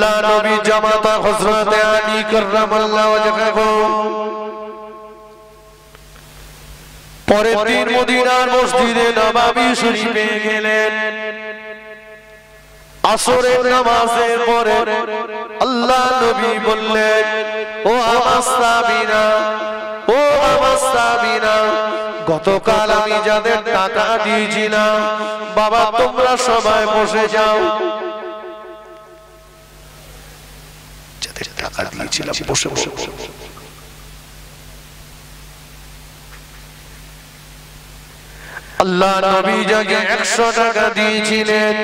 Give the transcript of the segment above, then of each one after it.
নবী জামাতা হযরত আলী কাররামাল্লাহু ওয়াজহাহু পরের দিন মদিনার মসজিদে নবাবী শরীফে গেলেন আসরের নামাজের পরে আল্লাহ নবী বললেন ও আমার সাবিনা ও আমার সাবিনা গতকাল আমি যাদের টাকা দিয়েছিলাম বাবা তোমরা সবাই বসে যাও টাকা দিয়েছিলাম, বসে বসে আল্লাহ নবী যাকে একশো টাকা দিয়েছিলেন,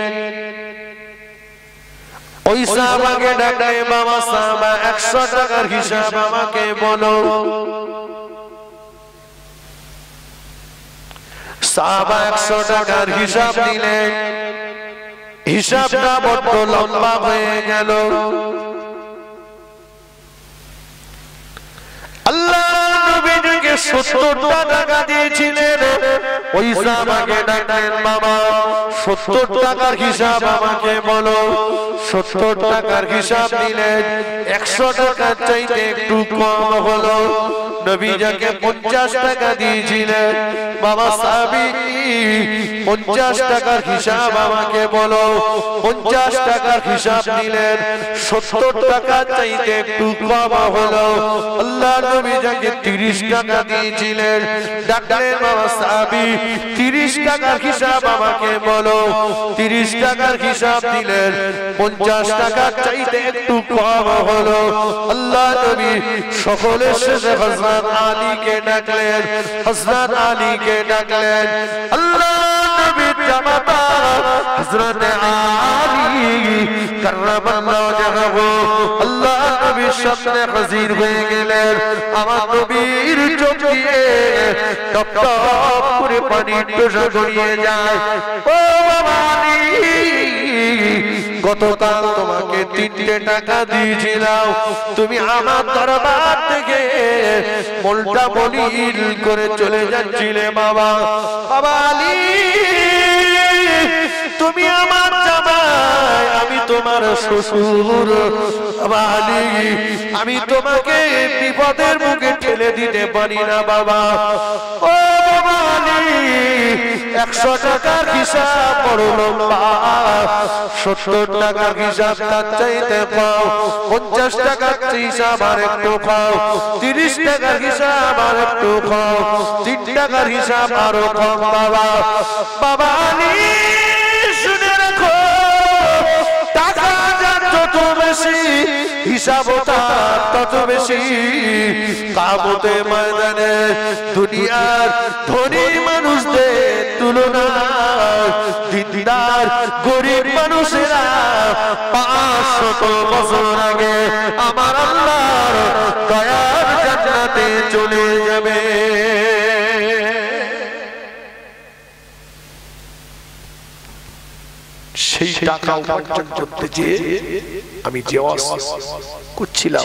ওই সাহাবাকে ডাকে বাবা সাহাবা, একশো টাকার হিসাব আমাকে বলো। সাহাবা একশো টাকার হিসাব দিলেন হিসাবটা বড্ড লম্বা হয়ে গেল। আল্লাহ টাকা দিয়েছিলেন। সাহাবাকে ডাকলেন, বাবা, সত্তর টাকার হিসাব আমাকে বলো। সত্তর টাকার হিসাব দিলেন, একশো টাকার চাইতে একটু কম হলো। পঞ্চাশ টাকা দিয়েছিলেন, বাবা সাহাবি, পঞ্চাশ টাকার হিসাব আমাকে বলো। পঞ্চাশ টাকার হিসাব নিলেন সত্তর টাকার চাইতে একটু কম হলো। আল্লাহ তিরিশ টাকা দিয়েছিলেন। ডাকলেন, বাবা সাহাবি তিরিশ টাকার হিসাব আমাকে বলো। তিরিশ টাকার হিসাব দিলেন। পঞ্চাশ টাকার চাইতে একটু কম হলো। আল্লাহ নবী সকলের শেষে হজরত আলীকে ডাকলেন। হজরত আলীকে ডাকলেন। আল্লাহ নবীর জামাতা হজরত আলী কাররামাল্লাহু ওয়াজহাহু আল্লাহ নবীর সামনে হাজির হয়ে গেলেন। আমার নবীর চোখ টপ টপ করে পানি টোসা গড়িয়ে যায়। ও বাবা গতকাল তোমাকে তিনটে টাকা দিয়েছিলাম। তুমি আমার দরবার থেকে মোলটা মলিল করে চলে যাচ্ছিলে বাবা। বাবা আলী তুমি আমার জামাই, আমি তোমার শ্বশুর আমি তোমাকে বিপদের মুখে ঠেলে দিতে পারি না, বাবা। ও একশো টাকার হিসাব বড় লম্বা। সত্তর টাকার হিসাব তার চাইতে পাও। পঞ্চাশ টাকার হিসাব আর একটু তিরিশ টাকার হিসাব আর একটু খাও তিন টাকার হিসাব আরও বাবা। বাবা হিসাব তার তত বেশি। কাবতে ময়দানে দুনিয়ার ধনী মানুষদের তুলনায় দিদার গরিব মানুষেরা পাঁচশত বছর আগে আমার আল্লাহর দয়ার জান্নাতে চলে যাবে। সেই টাকা উপার্জন করতে যে আমি যে করছিলাম।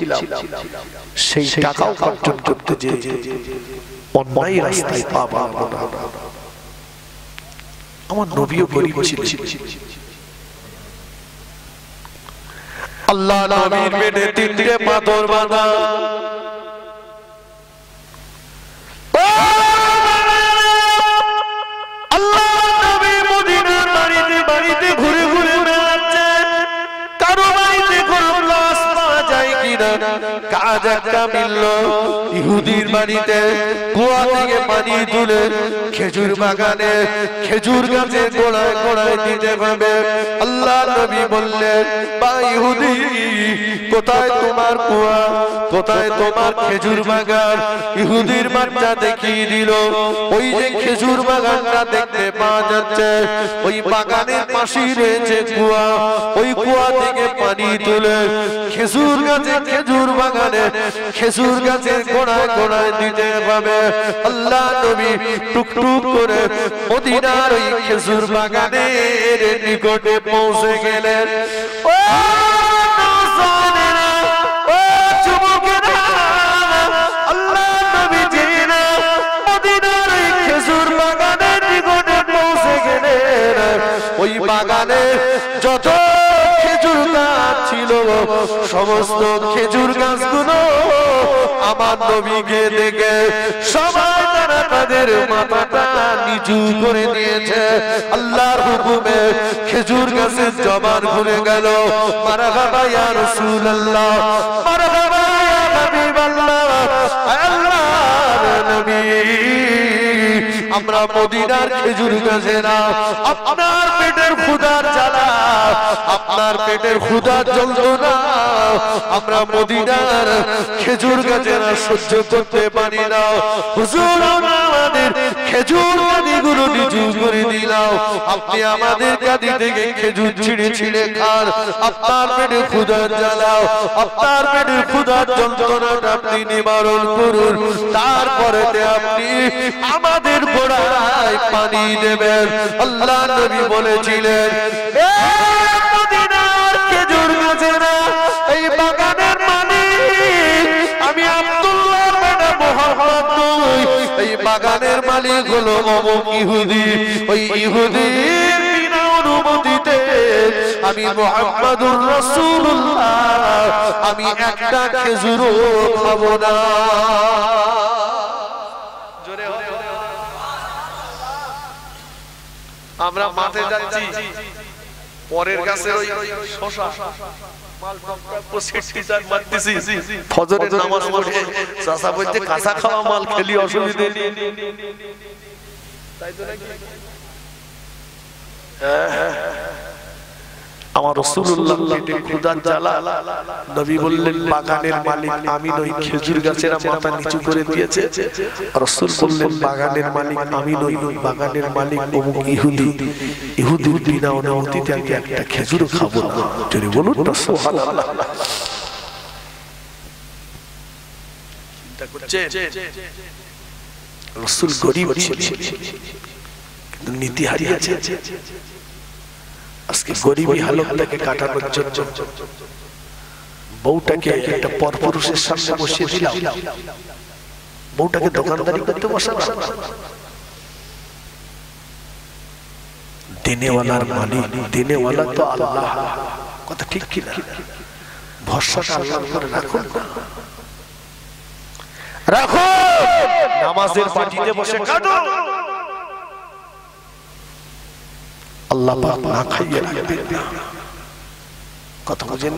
সেই টাকা উপার্জন করতে যে অন্যায় রাস্তায় পা বাড়াবো না আমার নবীও গরিব ছিল আল্লাহ নবীর পেটে তিনটে পাথর বাঁধা। কাজ একটা মিলল। ইহুদির বাড়িতে কুয়া থেকে পানি তুলে খেজুর বাগানে, খেজুর গাছে গোড়ায় গোড়ায় দিতে হবে। আল্লাহ নবী বললেন, বা ইহুদি, কোথায় তোমার কুয়া কোথায় তোমার খেজুর বাগান? ইহুদির বাচ্চা দেখিয়ে দিল, ওই যে খেজুর বাগানটা দেখতে পাওয়া যাচ্ছে, ওই বাগানের পাশেই রয়েছে কুয়া ওই কুয়া থেকে পানি তুলে খেজুর গাছে খেজুর বাগানে, খেজুর গাছের গোড়ায় গোড়ায় দিতে হবে। আল্লাহ নবী টুকটুক করে খেজুর মদিনার ওই খেজুর বাগানের নিকটে পৌঁছে গেলেন। ওই বাগানে যত খেজুর গাছ ছিল। সমস্ত খেজুর গাছগুলো আমার নবীকে দেখে সবাই তারা তাদের মাথাটা নিচু করে দিয়েছে আল্লাহর হুকুমে খেজুর গাছের জবান ঘুরে গেল। মারা বাবা ইয়া রাসূলুল্লাহ। মারা আমরা মদিনার খেজুর গাছেরা আপনার পেটের ক্ষুদার জ্বালা, আপনার পেটের যন্ত্রণা, আমরা মদিনার খেজুর গাছেরা সহ্য করতে পারি না। হুজুর আমরা খেজুর গাদিগুলো নিচু করে দিলাও। আপনি আমাদের গাদি থেকে খেজুর ছিঁড়ে ছিঁড়ে খান। আপনার পেটে ক্ষুধার জ্বালাও। আপনার পেটে ক্ষুধার যন্ত্রণাটা আপনি নিবারণ করুন। তারপরে আপনি আমাদের গোড়ায় পানি দেবেন। আল্লাহ নবী বলেছিলেন এই বাগানের মালিক হলো অমুক ইহুদি। ওই অনুমতিতে আমি মোহাম্মদুর রাসূলুল্লাহ, আমি একটা খেজুরও খাব না। আমরা মাঠে যাচ্ছি। পরের গাছের ওই শশা। ফজরের নামাজ পড়ে। চাষা বলতে কাঁচা খাওয়া মাল খেলি অসুবিধে নেই। তাই তো নাকি? হ্যাঁ, হ্যাঁ, হ্যাঁ। আমার রসুল্লাহ পেটে ক্ষুধার জ্বালা। নবী বললেন বাগানের মালিক আমি নই খেজুর গাছেরা মাথা নিচু করে দিয়েছে। রসুল বললেন বাগানের মালিক আমি নই বাগানের মালিক অমুক ইহুদি। ইহুদির বিনা অনুমতিতে আমি একটা খেজুর খাব না। যদি বলুন না? রসুল গরিব ছিল কিন্তু নীতি হারিয়েছে আজকে গরিবী হালতটাকে কাটানোর জন্য বউটাকে একটা পরপুরুষের সামনে বসিয়ে দিলাম। বউটাকে দোকানদারি করতে বসালাম। দিনেওয়ালার মালিক, দিনেওয়ালা তো আল্লাহ। কথা ঠিক কিনা? ভরসাটা আল্লাহর উপরে রাখুন না। রাখো নামাজের পাটিতে বসে কাটো আল্লাহ পাক না খাইয়ে রাখবেন না। কথা বুঝেন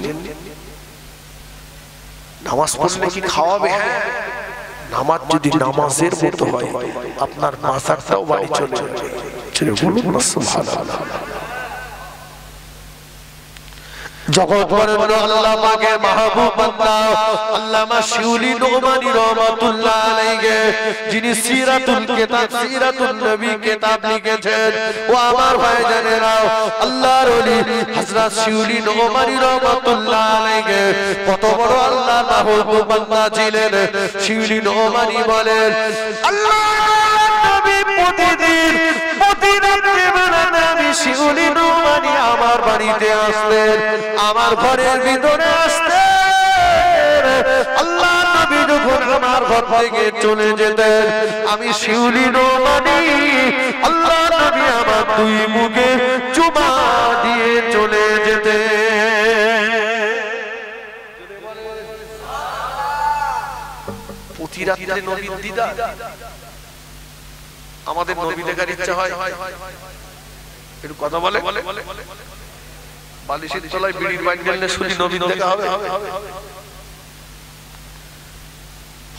নামাজ পড়লে কি খাওয়াবে? হ্যাঁ নামাজ যদি নামাজের মতো হয়, আপনার মাথাটাও বাড়ি চলে চলে বলুন সুবহানাল্লাহ। আল্লাহ পাকের মাহবুব বান্দা। আল্লামা শিউলি নোমানি রহমাতুল্লাহ আলাইহি। যিনি সিরাতুল কিতাব সিরাতুল নবী কিতাব লিখেছেন। ও আমার ভাইজানেরা আল্লাহর ওলি হযরত শিউলি নোমানি রহমাতুল্লাহ আলাইহি। কত বড় আল্লাহ মাহবুব বান্দা ছিলেন। শিউলি নোমানি বলেন আল্লাহ নবী প্রতিদিন শিউলি আমার বাড়িতে আসতেন, আমার ঘরের ভিতরে আল্লাহ যখন আমার ঘর থেকে চলে যেতেন, আমি শিউলি নোমানি আল্লাহ নবী আমার দুই মুখে চুমা দিয়ে চলে দিদা আমাদের নবী দেখার ইচ্ছা হয় একটু কথা বলে। বালিশের তলায় বিড়ির বাইক গেলে শুধু নবীন দেখা হবে।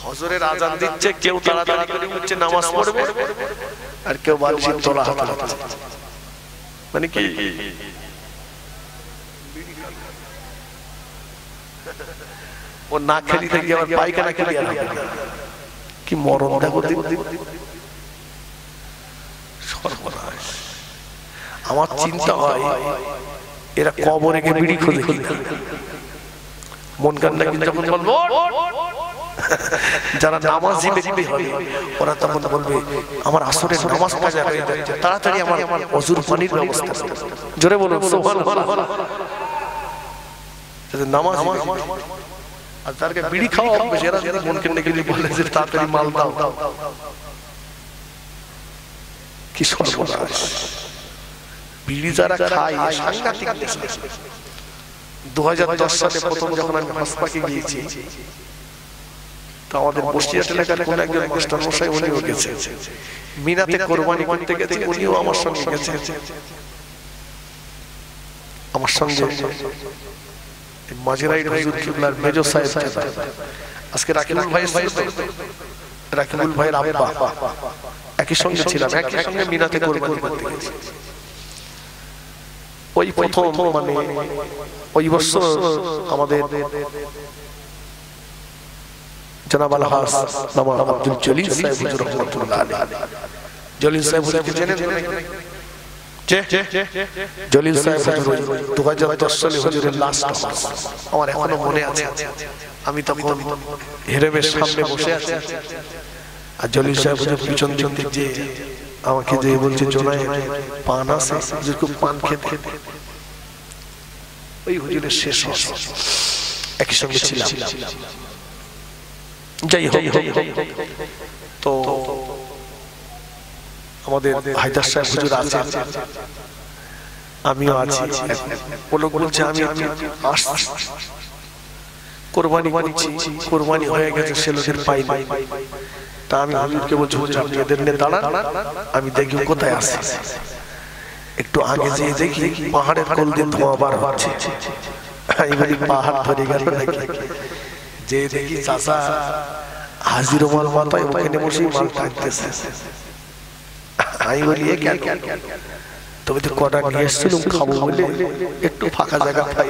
হজরের আজান দিচ্ছে কেউ তাড়াতাড়ি করে উঠছে নামাজ পড়বে। আর কেউ বালিশের তলা হাত লাগাচ্ছে। মানে কি? ও না খেলি থেকে আমার পায়খানা খেলি আর কি মরণ দেখো সর্বনাশ। আমার চিন্তা হয় এরা কবরে গিয়ে বিড়ি কিনা মন কান্না কিন্তু যখন বলব যারা নামাজি ব্যক্তি হবে ওরা তখন বলবে আমার আসরের নামাজ কাজা হয়ে যাচ্ছে তাড়াতাড়ি আমার অজুর পানির ব্যবস্থা। জোরে। যাতে নামাজ আর তারকে বিড়ি খাওয়া অভ্যেস এরা যদি মন কেন্দ্রে গেলে বলে যে তাড়াতাড়ি মাল দাও কি সর্বনাশ বিড়ি যারা খায় সাংঘাতিক। দু সালে প্রথম যখন আমি হাসপাকে গিয়েছি তো আমাদের এলাকার কোন একজন মাস্টার মশাই উনিও গেছে মিনাতে কোরবানি করতে গেছে উনিও আমার সঙ্গে গেছে আমার সঙ্গে মাঝেরাই হুজুর কিবলার সাহেব আজকে রাকিবুল ভাই? রাকিবুল ভাইয়ের আব্বা। একই সঙ্গে ছিলাম একই সঙ্গে মিনাতে কোরবানি করতে গেছি। ওই প্রথম মানে ওই বছর আমাদের জনাব আলহাস নামা আব্দুল জলিল সাহেব হুজুর রহমতুল্লাহ আলাইহি। জলিল সাহেব চেনেন জলিল সাহেব হুজুর দু হাজার দশ সালে হুজুরের লাস্ট আমার এখনও মনে আছে। আমি তখন হেরেমের সামনে বসে আছি। আর জলিল সাহেব হুজুর পিছন দিক দিয়ে আমাকে যে বলছে জোনায় পান আছে হুজুর খুব পান খেতে। ওই হুজুরের শেষ একই সঙ্গে ছিলাম। যাই হোক, তো আমাদের হায়দার সাহেব হুজুর আছে। আমিও আছি। ও লোক বলছে, আমি আমি আসছি? কোরবানি কোরবানি হয়ে গেছে, সে লোকের পাই নাই তা আমি বলছি, হুজুর, আপনি এদের নিয়ে আমি দেখি কোথায় আছে। একটু আগে যেয়ে দেখি পাহাড়ের কোল দিয়ে ধোঁয়া বার হচ্ছে। আমি বলি, পাহাড় ধরে গেল নাকি? যে দেখি চাষা হাজির মাল মাথায় ওখানে বসেই মাল টানতেছে। আমি বলি, এ কেন? তবে তো কটা নিয়ে খাব বলে একটু ফাঁকা জায়গা পাই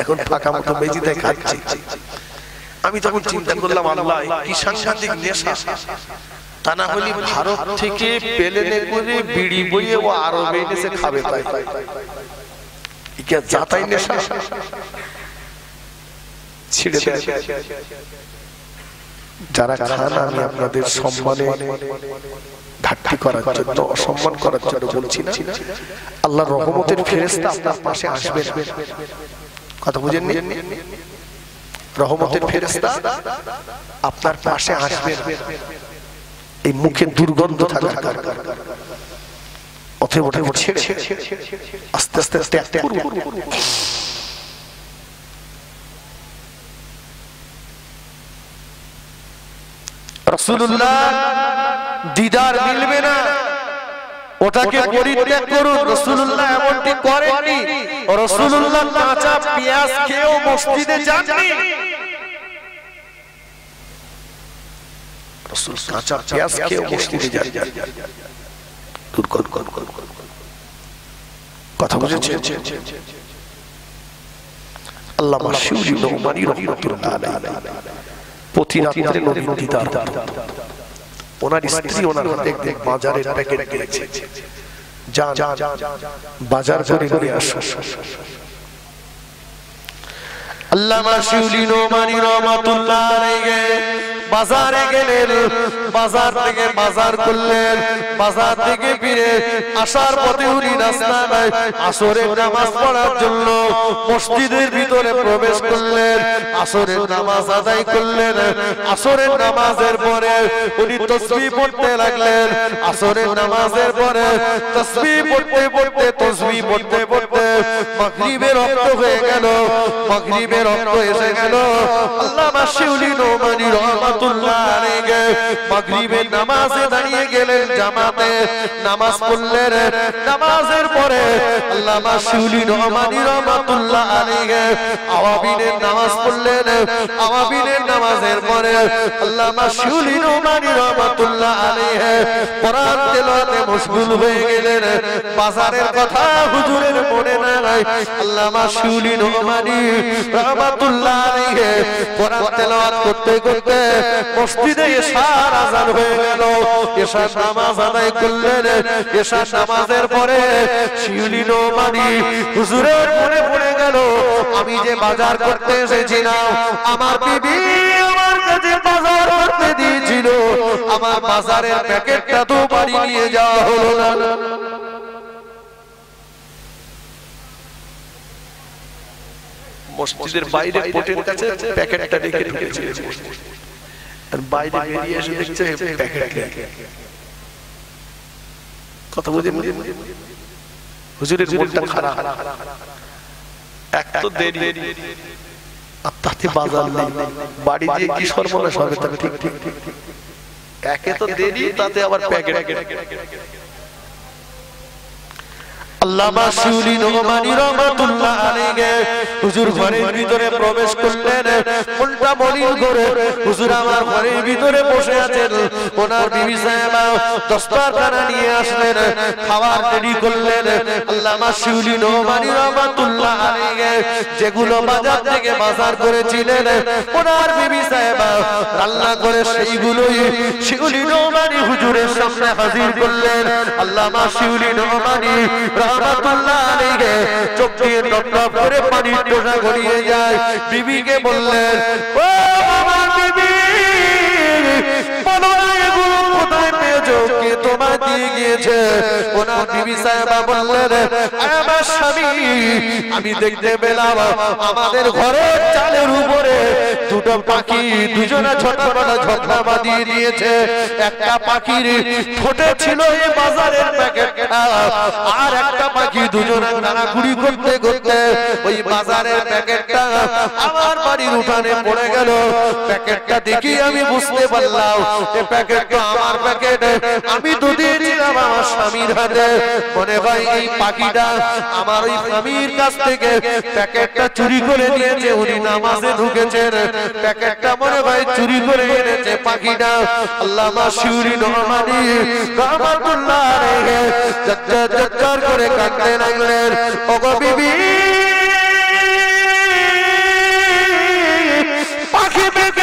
এখন ফাঁকা মতো বেজি দেয় খাচ্ছি। আমি তখন চিন্তা করলাম আল্লাহ কি সাংঘাতিক নেশা। তা না হলে ভারত থেকে পেলেনে করে বিড়ি বইয়ে ও আরবে এনেছে খাবে তাই কি যাতাই নেশা। ছিড়ে দেয়। যারা খান আমি আপনাদের সম্মানে ঘাটতি করার জন্য অসম্মান করার জন্য বলছি না আল্লাহ রহমতের ফেরেস্তা আপনার পাশে আসবে না। কথা বুঝেন রহমতের ফেরেস্তা আপনার পাশে আসবে এই মুখে দুর্গন্ধ থাকার কারণে। অথবা ওটাকে ছেড়ে আস্তে আস্তে ত্যাগ করুন রসুল্লাহ দিদার মিলবে না। ওটাকে পরিত্যাগ করুন। রসুল্লাহ এমনটি করেননি। রসুল্লাহ কাঁচা পেঁয়াজ খেয়েও মসজিদে যাননি। রসুল কাঁচা পেঁয়াজ খেয়ে মসজিদে যান কর কর কর কর। কথা বুঝেছে আল্লাহ শিউলি নৌমানি রহমতুল্লাহ প্রতি রাত্রে নদীর দিদার ওনার স্ত্রী ওনার হাতে বাজারের প্যাকেট দিয়েছে যান বাজার করে নিয়ে আসো আল্লামা শিউলি নোমানি রহমাতুল্লাহ আলাইহি বাজারে গেলেন বাজার থেকে বাজার করলেন বাজার থেকে ফিরে আসার পথে নামাজ প্রবেশ করলেন, আসরের নামাজ আদায় করলেন। আসরের নামাজের পরে উনি পড়তে লাগলেন। আসরের নামাজের পরে পড়তে পড়তে পড়তে পড়তে দাঁড়িয়ে গেলেন নামাজ নামাজের পরে আল্লামা শিউলি নোমানি রহমাতুল্লাহ আলাইহি আওয়াবিনের নামাজ পড়লেন। আওয়াবিনের নামাজের পরে আল্লামা শিউলি নোমানি রহমাতুল্লাহ আলাইহি কোরআন তেলাওয়াতে মশগুল হয়ে গেলেন। বাজারের কথা হুজুরের মনে নাই। আল্লামা শিউলি নোমানি রহমাতুল্লাহ আলাইহি কোরআন তেলাওয়াত করতে করতে মসজিদে এশার আজান হয়ে গেল। এশার নামাজ আদায় করলেন। এশার নামাজের পরে শিউলি নোমানি হুজুরের মনে পড়ে গেল আমি যে বাজার করতে এসেছিলাম আমার বিবি আমার কাছে বাজার করতে দিয়েছিল আমার বাজারের প্যাকেটটা তো বাড়ি নিয়ে যাওয়া হলো না মসজিদের বাইরে পোটের কাছে প্যাকেটটা রেখে ঢুকেছে আর বাইরে বেরিয়ে এসে দেখছে প্যাকেট কথা বুঝেন হুজুরের মনটা খারাপ। এক তো দেরি। আর তাতে বাজার নেই। বাড়ি দিয়ে কি সর্বনাশ হবে তাকে ঠিক ঠিক ঠিক ঠিক। একে তো দেরি তাতে আবার প্যাকেট। যেগুলো বাজার থেকে বাজার করেছিলেন, ওনার বিবি সাহেবা রান্না করে সেইগুলোই শিউলি নোমানি হুজুরের সামনে হাজির করলেন। আল্লামা শিউলি নোমানি চোখ দিয়ে টপ করে পানির টোটা গড়িয়ে যায়। বিবিকে বললেন ও কে তোমার দিয়ে গিয়েছে। ওনার বিবি সাহেবা বললেন আমার স্বামী, আমি দেখতে পেলাম আমাদের ঘরের চালের উপরে দুটো পাখি, দুজনে ছোটবেলা ঝগড়া বাঁধিয়ে দিয়েছে। একটা পাখির ঠোঁটে ছিল এই বাজারের আর একটা পাখি দুজনে নাড়াকুড়ি করতে করতে ওই বাজারের প্যাকেটটা আমার বাড়ির উঠানে পড়ে গেল। প্যাকেটটা দেখি আমি বুঝতে পারলাম। এই প্যাকেটটা আমার প্যাকেট। আমি তো দিয়েছিলাম আমার স্বামীর হাতে। মনে হয় এই পাখিটা আমার ওই স্বামীর কাছ থেকে প্যাকেটটা চুরি করে নিয়েছে। উনি নামাজে ঢুকেছেন। প্যাকেটটা মনে হয় চুরি করে এনেছে পাখিটা। আল্লামা শিউরি নহমানি রহমাতুল্লাহ আলাইহি। জজ্জর করে কাঁদতে লাগলেন। ওগো বিবি!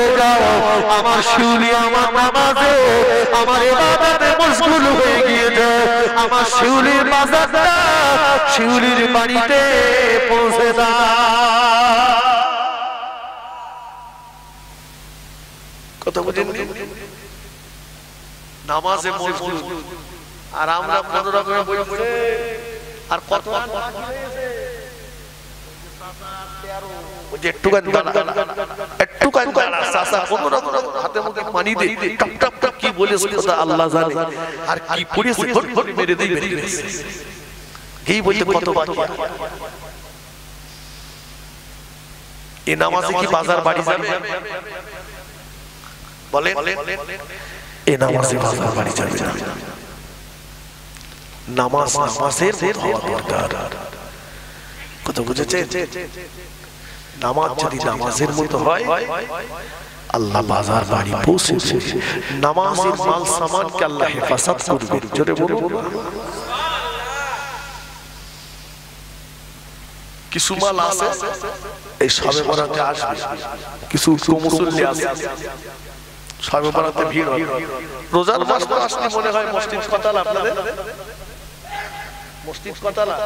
চলে যাও আমার শিউলি, আমার নামাজে আমার ইবাদতে মশগুল হয়ে গিয়েছে। আমার শিউলির বাজারটা শিউলির বাড়িতে পৌঁছে দাও। কথা বুঝেন নামাজে মজগুল আর আমরা কোন রকমের বই আর কত ওই যে একটুখানি দাঁড়া, একটুখানি দাঁড়া, চাচা, কোনো রকম হাতে মুখে পানি দে, টপ টপ টপ কি বলেছে কথা আল্লাহ জানে। আর কি পড়েছে, ঘট ঘট মেরে দেই, মেরে দেই। এই বলতে কত বাকি আছে? এ নামাজে কি বাজার বাড়ি যাবে বলেন এ নামাজে বাজার বাড়ি যাবে না নামাজ নামাজের মতো হওয়া দরকার কত বুঝেছে নামাজ যদি নামাজের মতো হয়, আল্লাহ বাজার বাড়ি পৌঁছে নামাজের মাল সামানকে আল্লাহ হেফাজত করবে, জোরে বলব কিছু মাল আছে? এই সবে বরাতে আসবে। কিছু আছে। সবে বরাতে ভিড় হবে রোজার মাস তো মনে হয় মসজিদ কতাল আপনাদের? মসজিদ কতালা?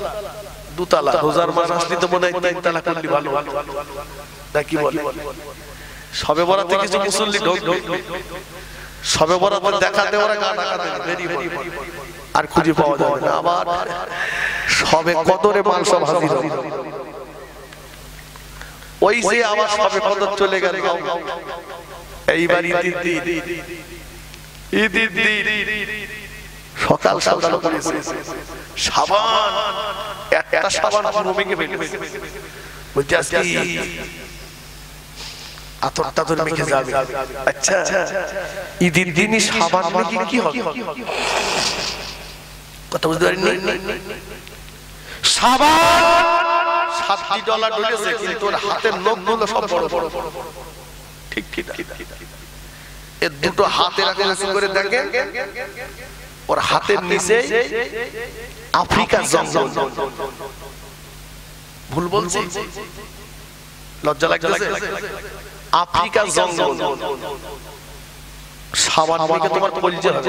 দুতলা। রোজার মাস আসলে তো মনে হয় তিনতলা করলে ভালো নাকি বলে? সবে বরাতে কিছু মুসল্লি ঢোক ঢোক সবে বরাতে দেখাতে ওরা গা বেরিয়ে পড়ে। আর খুঁজে পাওয়া যাবে না। আবার সবে কদরে মাল সব হাজির হবে ওই যে আবার সবে কদর চলে গেল। এইবার ঈদের দিন। ঈদের দিন। সকাল সকাল করেছে। সাবান একটা সাবান পুরো মেঘে ফেলে বলছে আজকে আতর টাতর মেখে যাবে। আচ্ছা ঈদের দিনই সাবান মেখে কি হবে? কথা বুঝতে পারিনি? সাবান! সাতটি ডলার ঢুকেছে কিন্তু ওর হাতের সব বড় বড় ঠিক ঠিক এর দুটো হাতে রাখে করে দেখেন ওর হাতের নিচে আফ্রিকার জঙ্গল। ভুল বলছি? লজ্জা লাগতেছে? আফ্রিকার জঙ্গল। সাবান মেখে তোমার হবে।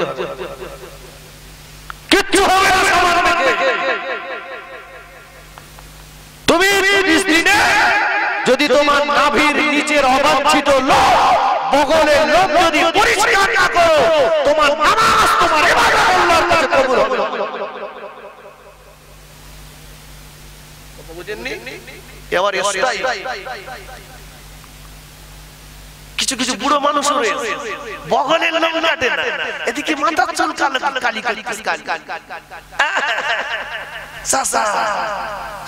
কিচ্ছু হবে না সাবান মেখে। তুমি যদি তোমার নাভির নিচের অবাঞ্ছিত লোক লোক যদি পরিষ্কার না করো তোমার নামাজ, তোমার ইবাদত আল্লাহর কাছে কবুল হবে। এবার কিছু কিছু বুড়ো মানুষ রয়েছে। বগলের লোক নাটে না। এদিকে মাথা চুল কালো, কালি কালি কালি সাসা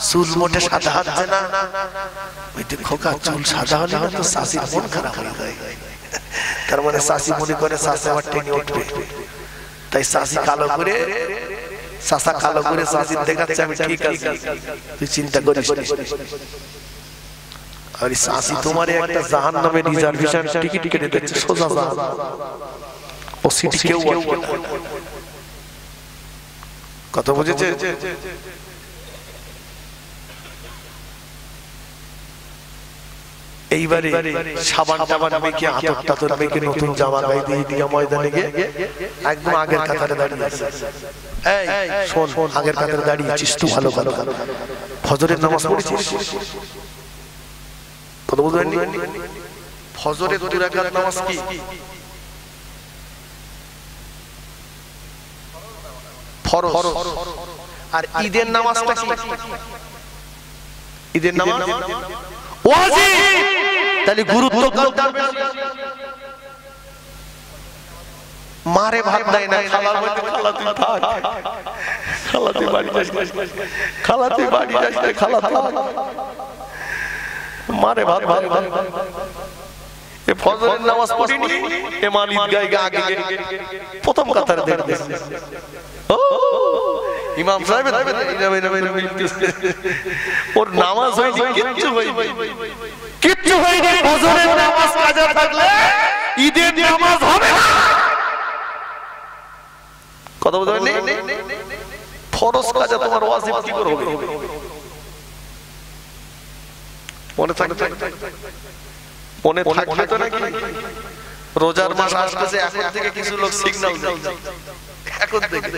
চুল মোটে সাদা হচ্ছে না। ওই খোকা চুল সাদা হলে তো শাশির মন খারাপ হয়ে যায়। তার মানে শাশি মনে করে শাশি আমার টেনে উঠবে। তাই শাশি কালো করে শাসা কালো করে শাশির দেখাচ্ছে আমি ঠিক আছি। তুই চিন্তা করিস। আর শাশি তোমার একটা জাহান নামে রিজার্ভেশন টিকিট কেটে দিচ্ছে সোজা জাহান। ও সিটি কেউ আসবে না। কথা বুঝেছে? এইবারে সাবান টাবান মেখে আতর টাতর মেখে নতুন জামা গায়ে দিয়ে দিয়া ময়দানে গিয়ে? একদম আগের কাতারে দাঁড়িয়ে আছে। এই, শোন, আগের কাতারে দাঁড়িয়ে আছিস তুই ভালো ভালো ফজরের নামাজ পড়েছিস? বলতে পারেননি? ফজরের দুই রাকাত নামাজ কি? ফরজ। আর ঈদের নামাজটা কি? ঈদের নামাজ? তাহলে গুরুত্ব? মারে ভাত দেয় না খালার মধ্যে খালা তুই থাক খালাতে বাড়ি যাস না। খালাতে বাড়ি যাস খালা থাক মারে ভাত ভাত ভাত। এ ফজরের নামাজ পড়িনি এ মালিক গায়ে আগে প্রথম কাতারে ও! ইমাম সাহেব ওর নামাজ হয়নি কিচ্ছু হয়নি। কিচ্ছু হয়নি ফজরের নামাজ কাজা থাকলে ঈদের নামাজ হবে না। কথা বলতে পারলি? ফরজ কাজা তোমার ওয়াজিব কি করে হবে? মনে থাকবে? মনে থাকবে তো নাকি? রোজার মাস আসতেছে এখন থেকে কিছু লোক সিগন্যাল এখন থেকে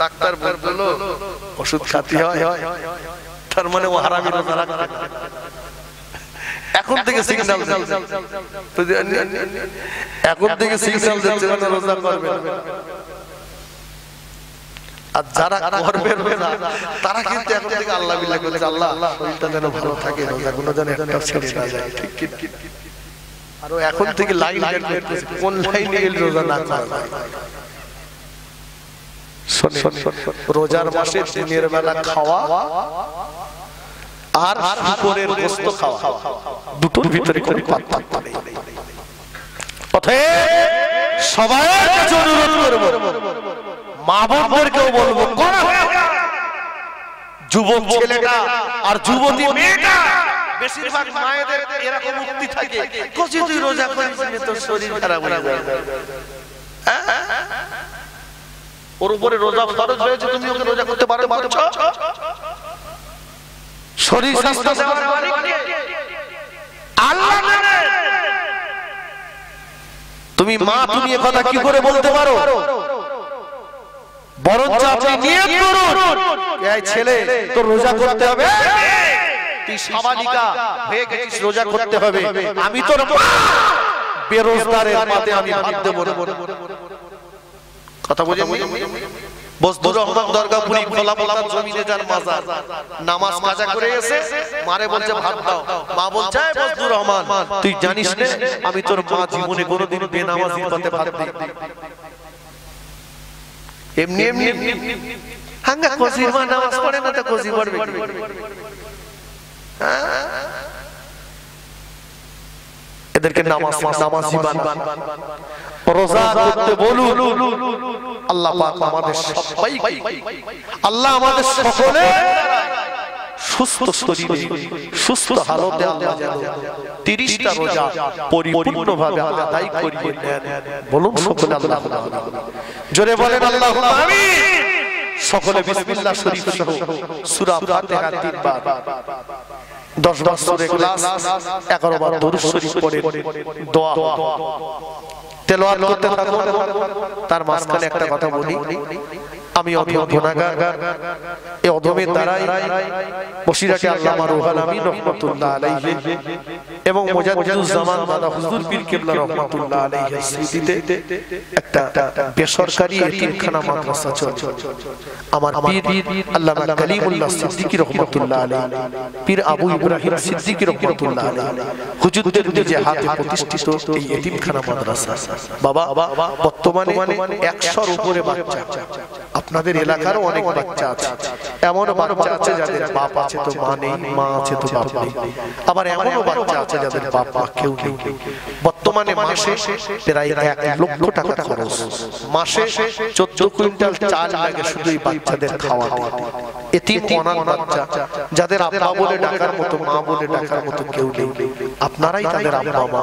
ডাক্তার বলল ওষুধ খাতে হয়। তার মানে ও হারামি রোজা রাখবে এখন থেকে সিগন্যাল এখন থেকে সিগন্যাল দিচ্ছে মানে রোজা করবে। আর যারা করবে রোজা তারা কিন্তু এখন থেকে আল্লাহ বিল্লাহ করছে আল্লাহ শরীরটা যেন ভালো থাকে রোজাগুলো যেন একটা ছেড়ে না যায়। ঠিক ঠিক ঠিক আর এখন থেকে লাইন কোন লাইনে রোজা না করা যায় রোজার মাসে দিনের বেলা খাওয়া আর শুকরের গোস্ত খাওয়া দুটোর ভিতরে কোনো পার্থক্য নেই অতএব অনুরোধ করব মা বোনদেরকেও বলব, করা। যুবক ছেলেটা আর যুবতী বেশিরভাগ মায়েদের এরকম থাকে তুই রোজা করিস তোর শরীর খারাপ হয়ে যাবে হ্যাঁ? ওর উপরে রোজা ফরজ হয়েছে তুমি ওকে রোজা করতে পারো পারছ শরীর স্বাস্থ্য দেওয়ার মালিক আল্লাহ জানে। তুমি মা তুমি এ কথা কি করে বলতে পারো? বরঞ্চ আপনি নিয়ত করুন। এই ছেলে তো রোজা করতে হবে? তুই সাবালিকা হয়ে গেছিস রোজা করতে হবে। আমি তোর বেরোজগারের পাতে আমি ভাত দেবো না। কথা বস্তুর রহমান খোলা জমিনে যার মাজার। নামাজ কাজা করে এসে মারে বলছে, ভাত দাও। মা বলছে বস্তুর রহমান, তুই জানিস না, আমি তোর মা জীবনে কোনোদিন বেনামাজি পাতে ভাত দিই এমনি এমনি হাঙ্গা মা নামাজ পড়ে না পড়বে হ্যাঁ? এদেরকে নামাজ, নামাজি। রোজা করতে বলুন। আল্লাহ পাক আমাদের সবাইকে আল্লাহ আমাদের সকলে সুস্থ শরীরে সুস্থ হালতে আল্লাহ যেন তিরিশটা রোজা পরিপূর্ণভাবে আদায় করিয়ে নেন বলুন সকলে আল্লাহ জোরে বলেন আল্লাহ আমিন। সকলে বিসমিল্লাহ শরীফ সহ সূরা ফাতিহা তিনবার। দশ বার সূরা ইখলাস বার দরুদ শরীফ পড়ে দোয়া। তেলাওয়াত করতে তার মাঝখানে একটা কথা বলি। আমি অধম গুনাহগার। এই অধমের দ্বারাই বসিরাটি আল্লামা রুহাল আমিন রহমাতুল্লাহ আলাইহি এবং দাদা হুজুর পীর কেবলা রহমাতুল্লাহ স্মৃতিতে একটা বেসরকারি এতিমখানা মাদ্রাসা চলছে। আমার পীর আল্লামা কালিমুল্লাহ সিদ্দিকী রহমাতুল্লাহ আলাইহি। পীর আবু ইব্রাহিম সিদ্দিকী রহমাতুল্লাহ আলাইহি। হুজুরদের নিজে হাতে প্রতিষ্ঠিত এই এতিমখানা মাদ্রাসা। বাবা বর্তমানে একশোর উপরে বাচ্চা। আপনাদের এলাকারও অনেক বাচ্চা আছে। এমন বাচ্চা আছে যাদের বাপ আছে তো মা নেই, মা আছে তো বাপ নেই। আবার এমনও বাচ্চা আছে যাদের বাপ, মা কেউ নেই। বর্তমানে মাসে প্রায় এক লক্ষ টাকা খরচ। মাসে চোদ্দ কুইন্টাল চাল লাগে শুধু এই বাচ্চাদের খাওয়াতে। এতিম অনাথ বাচ্চা যাদের আব্বা বলে ডাকার মতো, মা বলে ডাকার মতো কেউ নেই। আপনারাই তাদের আব্বা, মা।